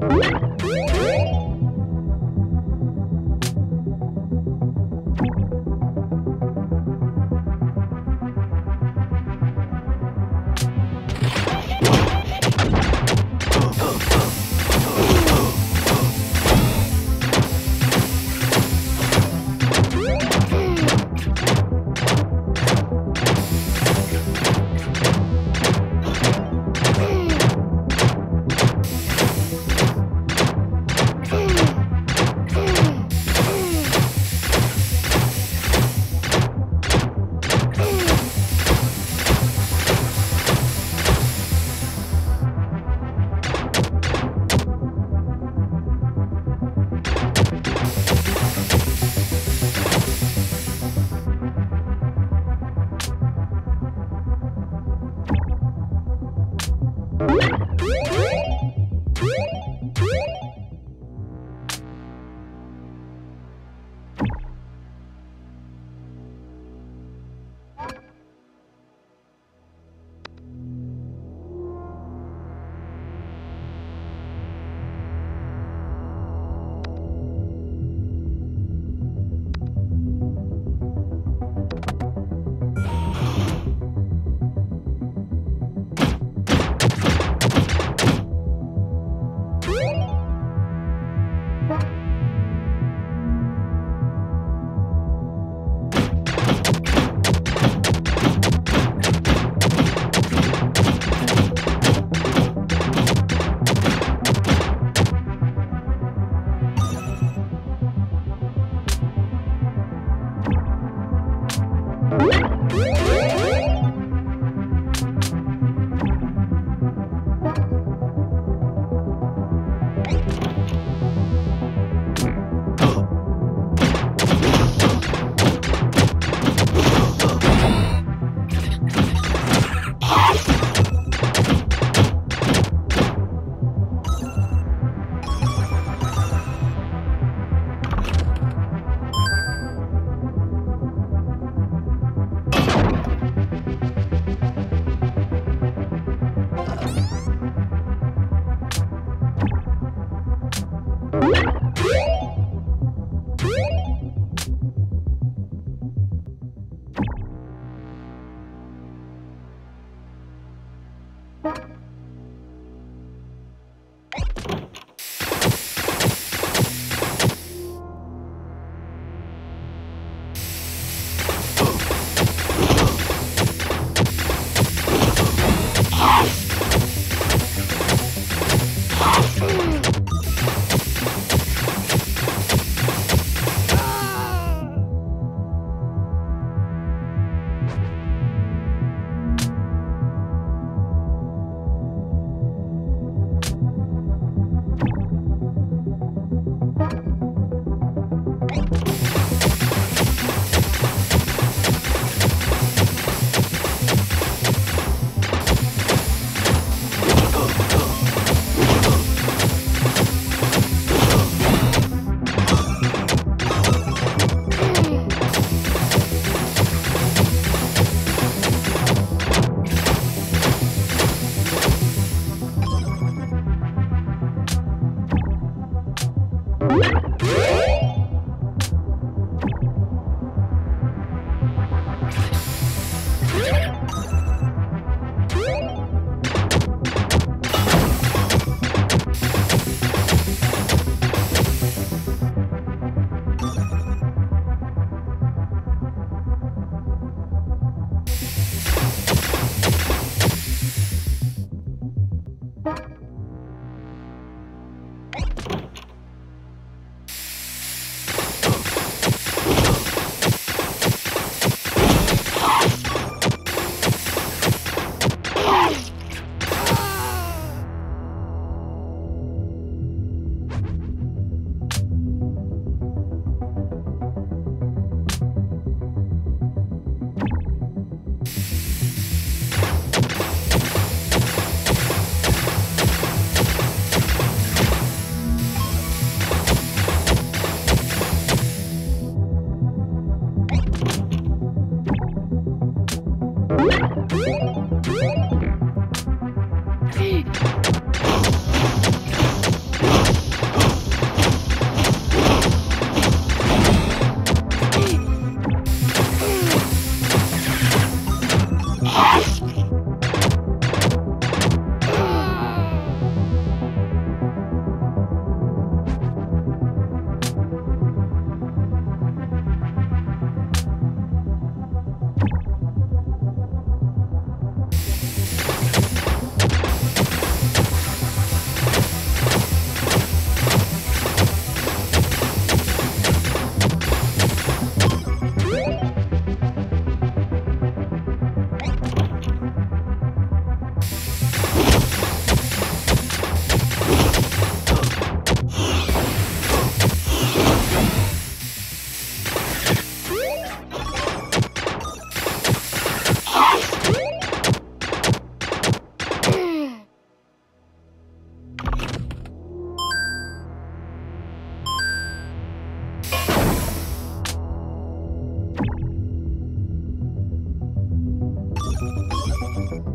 Bye. you